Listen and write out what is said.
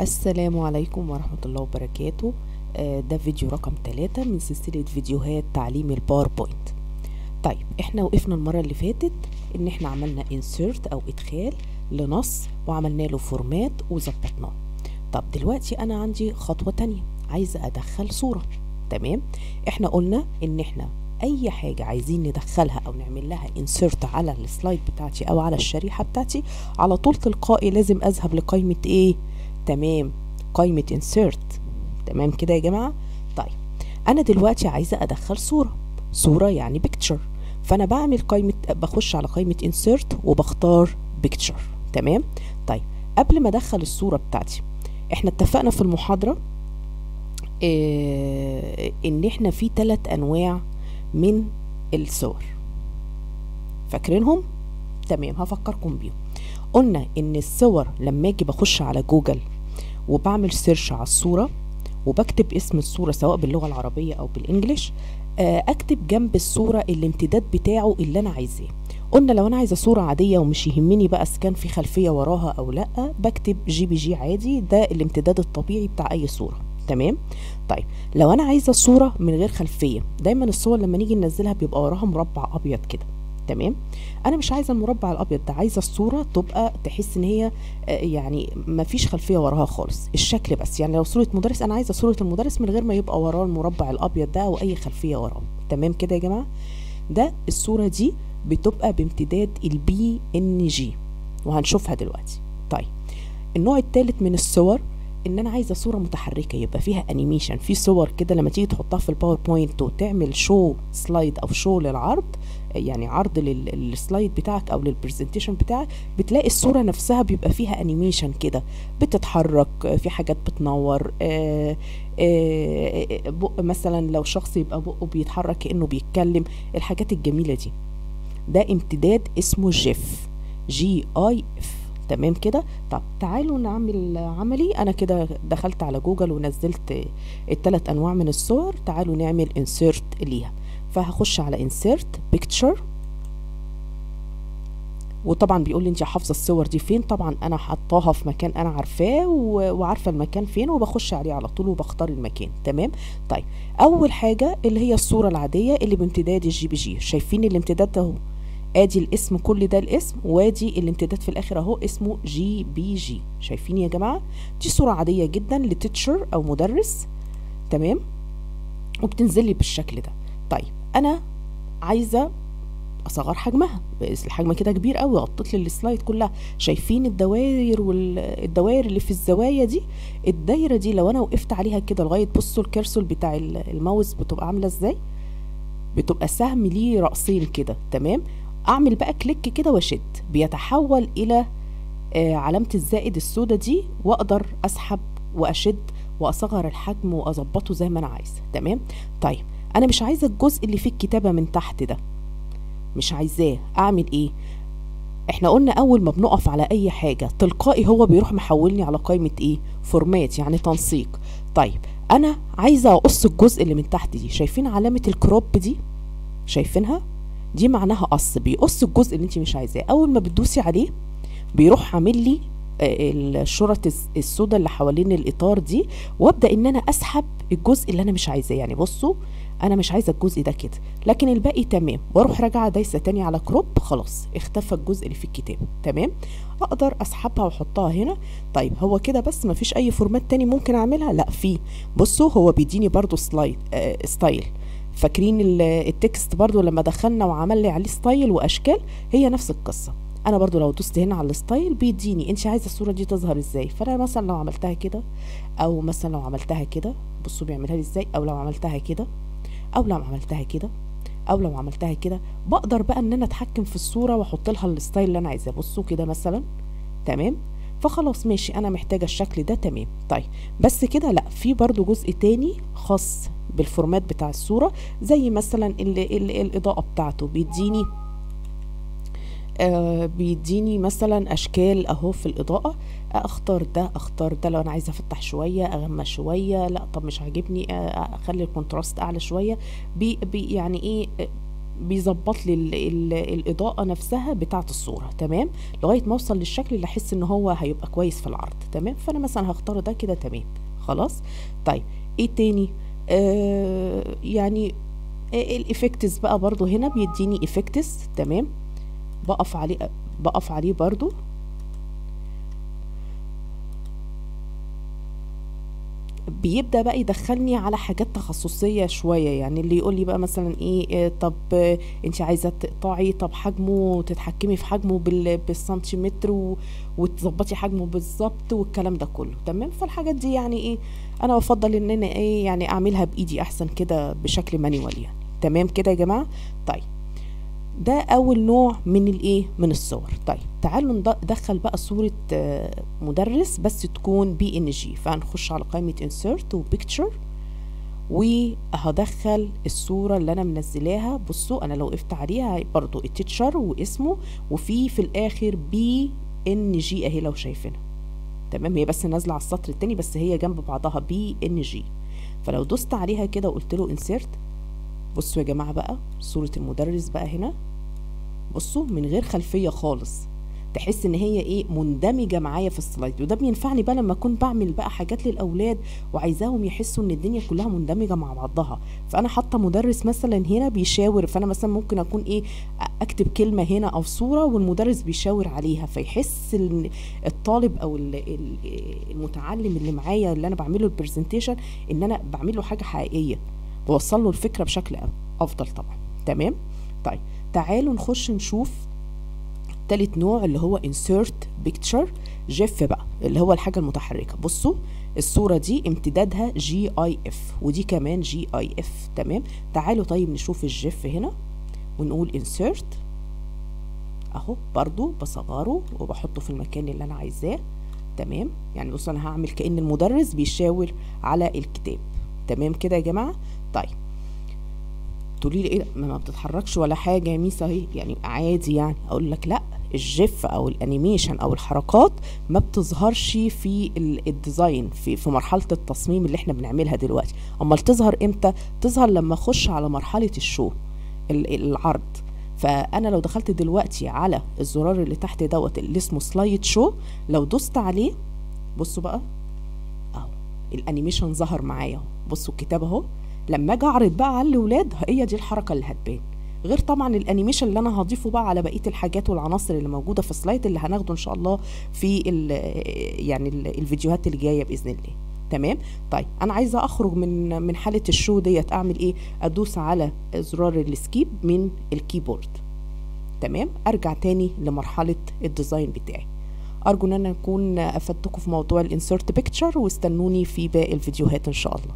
السلام عليكم ورحمة الله وبركاته. آه، ده فيديو رقم ثلاثة من سلسلة فيديوهات تعليم الباوربوينت. طيب إحنا وقفنا المرة اللي فاتت إن إحنا عملنا insert أو إدخال لنص وعملنا له format وظبطناه. طب دلوقتي أنا عندي خطوة تانية. عايزة أدخل صورة. تمام؟ إحنا قلنا إن إحنا أي حاجة عايزين ندخلها أو نعمل لها insert على ال slide بتاعتي أو على الشريحة بتاعتي على طول تلقائي لازم أذهب لقائمة إيه تمام. قائمة insert. تمام كده يا جماعة؟ طيب أنا دلوقتي عايزة أدخل صورة. صورة يعني picture. فأنا بعمل قائمة بخش على قائمة insert وبختار picture. تمام؟ طيب قبل ما أدخل الصورة بتاعتي إحنا اتفقنا في المحاضرة آه إن إحنا في ثلاث أنواع من الصور. فاكرينهم؟ تمام هفكركم بيهم. قلنا إن الصور لما أجي بخش على جوجل وبعمل search على الصورة وبكتب اسم الصورة سواء باللغة العربية أو بال English أكتب جنب الصورة الامتداد بتاعه اللي أنا عايزاه. قلنا لو أنا عايزة صورة عادية ومش يهمني بقى إذا كان في خلفية وراها أو لأ بكتب JPG عادي ده الامتداد الطبيعي بتاع أي صورة. تمام؟ طيب لو أنا عايزة صورة من غير خلفية دايما الصور لما نيجي ننزلها بيبقى وراها مربع أبيض كده. تمام؟ أنا مش عايزة المربع الأبيض ده عايزة الصورة تبقى تحس إن هي يعني ما فيش خلفية وراها خالص الشكل بس. يعني لو صورة مدرس أنا عايزة صورة المدرس من غير ما يبقى وراه المربع الأبيض ده أو أي خلفية وراه. تمام كده يا جماعة؟ ده الصورة دي بتبقى بامتداد ال PNG وهنشوفها دلوقتي. طيب النوع الثالث من الصور إن أنا عايزة صورة متحركة يبقى فيها animation في صور كده لما تيجي تحطها في الباوربوينت وتعمل show slide أو show للعرض يعني عرض لل slide بتاعك أو لل presentation بتاعك بتلاقي الصورة نفسها بيبقى فيها animation كده. بتتحرك في حاجات بتنور آآ آآ بق مثلا لو شخص يبقى بقه بيتحرك كأنه بيتكلم الحاجات الجميلة دي. ده امتداد اسمه GIF G I F تمام كده؟ طب تعالوا نعمل عملي. أنا كده دخلت على جوجل ونزلت الثلاث أنواع من الصور. تعالوا نعمل insert ليها. فهخش على insert picture. وطبعا بيقول لي أنت حافظة الصور دي فين؟ طبعا أنا حطاها في مكان أنا عارفاه وعارفة المكان فين وبخش عليه على طول وبختار المكان. تمام؟ طيب أول حاجة اللي هي الصورة العادية اللي بامتداد ال JPG. شايفين الامتداد ده ادي الاسم كل ده الاسم. وادي الامتداد في الآخر أهو اسمه JPG شايفين يا جماعة؟ دي صورة عادية جدا ل teacher أو مدرس. تمام؟ وبتنزل لي بالشكل ده. طيب أنا عايزة أصغر حجمها. الحجم كده كبير قوي غطيت لي ال slide كلها. شايفين الدوائر والدوائر اللي في الزوايا دي؟ الدايرة دي لو أنا وقفت عليها كده لغاية بصوا الكرسول بتاع الماوس بتبقى عاملة إزاي؟ بتبقى سهم ليه رأسين كده. تمام؟ أعمل بقى كليك كده وأشد. بيتحول إلى آه علامة الزائد السوداء دي وأقدر أسحب وأشد وأصغر الحجم وأظبطه زي ما أنا عايزة. تمام؟ طيب أنا مش عايزة الجزء اللي فيه الكتابة من تحت ده. مش عايزاه. أعمل إيه؟ إحنا قلنا أول ما بنقف على أي حاجة تلقائي هو بيروح محولني على قائمة إيه؟ format يعني تنسيق. طيب أنا عايزة أقص الجزء اللي من تحت دي. شايفين علامة ال crop دي؟ شايفينها؟ دي معناها قص بيقص الجزء اللي انت مش عايزاه. أول ما بتدوسي عليه بيروح عامل لي الشرط السوداء اللي حوالين الإطار دي وأبدأ إن أنا أسحب الجزء اللي أنا مش عايزاه. يعني بصوا أنا مش عايزة الجزء ده كده. لكن الباقي تمام. وأروح راجعة دايسة تاني على crop خلاص اختفى الجزء اللي في الكتاب. تمام؟ أقدر أسحبها وأحطها هنا. طيب هو كده بس؟ مفيش أي format تاني ممكن أعملها؟ لا في بصوا هو بيديني برضو slide آه style فاكرين ال text برضو لما دخلنا وعمل لي عليه style وأشكال؟ هي نفس القصة. أنا برضو لو دوست هنا على ال style بيديني أنت عايزة الصورة دي تظهر إزاي؟ فأنا مثلا لو عملتها كده أو مثلا لو عملتها كده بصوا بيعملها لي إزاي أو لو عملتها كده أو لو عملتها كده أو لو عملتها كده بقدر بقى إن أنا أتحكم في الصورة وأحط لها ال style اللي أنا عايزاه. بصوا كده مثلا. تمام؟ فخلاص ماشي أنا محتاجة الشكل ده تمام. طيب بس كده لأ في برضو جزء تاني خاص بال format بتاع الصورة زي مثلا ال ال الإضاءة بتاعته. بيديني آه بيديني مثلا أشكال أهو في الإضاءة. أختار ده أختار ده. لو أنا عايزة أفتح شوية أغمق شوية. لا طب مش عاجبني أخلي ال contrast أعلى شوية. بي بي يعني إيه بيظبط لي ال ال الإضاءة نفسها بتاعة الصورة. تمام؟ لغاية ما أوصل للشكل اللي أحس إن هو هيبقى كويس في العرض. تمام؟ فأنا مثلا هختار ده كده تمام. خلاص؟ طيب. إيه تاني؟ آه يعني ال effects بقى برضو هنا بيديني effects تمام؟ بقف عليه بقف عليه برضو. بيبدأ بقى يدخلني على حاجات تخصصية شوية يعني اللي يقول لي بقى مثلا إيه, إيه طب آه انت عايزة تقطعي طب حجمه تتحكمي في حجمه بال بالسنتيمتر وتظبطي حجمه بالظبط والكلام ده كله تمام؟ فالحاجات دي يعني إيه أنا بفضل إن أنا إيه يعني أعملها بإيدي أحسن كده بشكل مانيوال يعني. تمام كده يا جماعة؟ طيب. ده أول نوع من الايه من الصور. طيب. تعالوا ندخل بقى صورة آه، مدرس بس تكون PNG فهنخش على قائمة insert و picture وهدخل الصورة اللي أنا منزلاها. بصوا أنا لو وقفت عليها برضو ال teacher واسمه وفي في الآخر PNG أهي لو شايفينها. تمام؟ هي بس نازلة على السطر التاني بس هي جنب بعضها PNG. فلو دوست عليها كده وقلت له insert بصوا يا جماعة بقى صورة المدرس بقى هنا. بصوا من غير خلفية خالص. تحس إن هي إيه مندمجة معايا في السلايد. وده بينفعني بقى لما أكون بعمل بقى حاجات للأولاد وعايزاهم يحسوا إن الدنيا كلها مندمجة مع بعضها. فأنا حاطة مدرس مثلا هنا بيشاور فأنا مثلا ممكن أكون إيه أكتب كلمة هنا أو صورة والمدرس بيشاور عليها. فيحس ال- الطالب أو ال- ال- المتعلم اللي معايا اللي أنا بعمله ال presentation إن أنا بعمل له حاجة حقيقية. بوصل له الفكرة بشكل أفضل طبعا. تمام؟ طيب تعالوا نخش نشوف تالت نوع اللي هو insert picture GIF بقى اللي هو الحاجة المتحركة. بصوا الصورة دي امتدادها GIF ودي كمان GIF تمام؟ تعالوا طيب نشوف ال GIF هنا ونقول insert. أهو برضو بصغره وبحطه في المكان اللي أنا عايزاه تمام؟ يعني بصوا أنا هعمل كأن المدرس بيشاور على الكتاب. تمام كده يا جماعة؟ طيب. تقولي لي إيه ما بتتحركش ولا حاجة يا ميس أهي. يعني عادي يعني. أقول لك لأ ال GIF أو ال animation أو الحركات ما بتظهرش في ال- design في في مرحلة التصميم اللي إحنا بنعملها دلوقتي. أمال تظهر إمتى؟ تظهر لما أخش على مرحلة ال show ال- العرض. فأنا لو دخلت دلوقتي على الزرار اللي تحت دوت اللي اسمه slide show لو دوست عليه بصوا بقى أهو ال animation ظهر معايا بصوا الكتاب أهو. لما أجي أعرض بقى على الأولاد هي دي الحركة اللي هتبان. غير طبعا ال animation اللي أنا هضيفه بقى على بقية الحاجات والعناصر اللي موجودة في ال slide اللي هناخده إن شاء الله في ال يعني ال الفيديوهات اللي جاية بإذن الله. تمام؟ طيب أنا عايزة أخرج من من حالة ال show ديت أعمل إيه؟ أدوس على زرار ال escape من ال keyboard. تمام؟ أرجع تاني لمرحلة ال design بتاعي. أرجو إن أنا أكون أفدتكم في موضوع ال insert picture واستنوني في باقي الفيديوهات إن شاء الله.